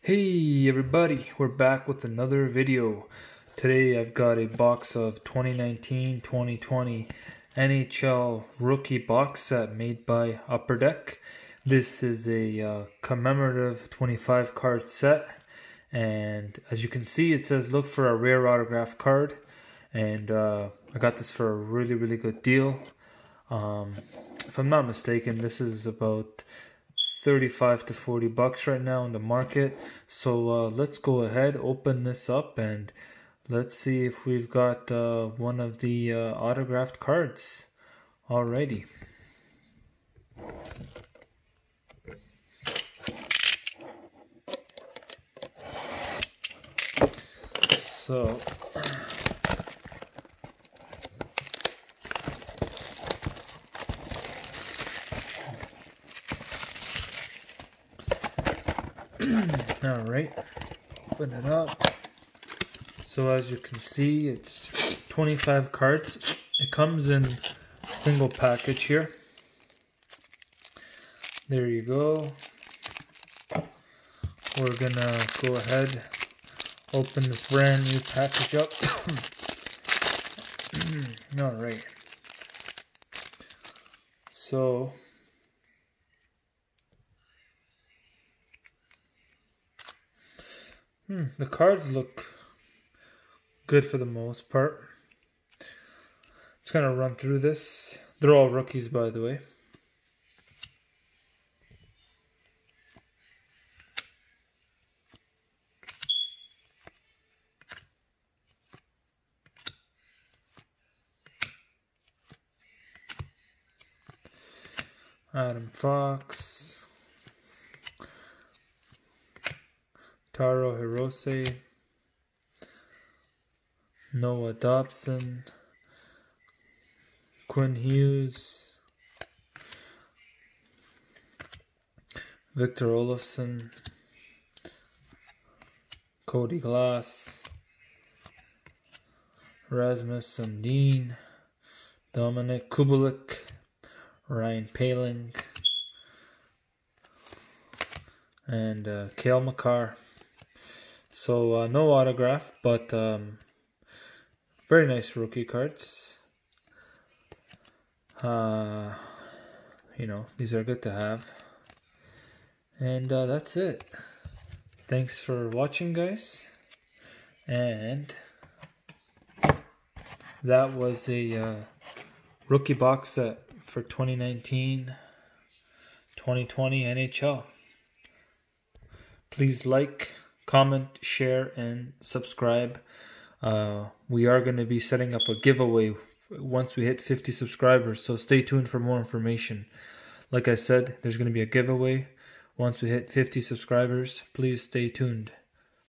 Hey everybody, we're back with another video. Today I've got a box of 2019-2020 NHL rookie box set made by Upper Deck. This is a uh, commemorative 25 card set and as you can see it says look for a rare autograph card and uh, I got this for a really really good deal. Um, if I'm not mistaken this is about 35 to 40 bucks right now in the market. So uh, let's go ahead, open this up, and let's see if we've got uh, one of the uh, autographed cards. Alrighty. So All right, open it up. So as you can see, it's 25 cards. It comes in single package here. There you go. We're gonna go ahead, open this brand new package up. All right. So Hmm, the cards look good for the most part. Just gonna run through this. They're all rookies, by the way. Adam Fox. Taro Hirose, Noah Dobson, Quinn Hughes, Victor Olofsson, Cody Glass, Rasmus Sandin, Dominik Kubalik, Ryan Poehling, and uh, Cale Makar. So uh, no autograph, but um, very nice rookie cards. Uh, you know, these are good to have. And uh, that's it. Thanks for watching, guys. And that was a uh, rookie box set for 2019 2020 NHL. Please like, comment, share, and subscribe. Uh, we are going to be setting up a giveaway once we hit 50 subscribers, so stay tuned for more information. Like I said, there's going to be a giveaway once we hit 50 subscribers. Please stay tuned.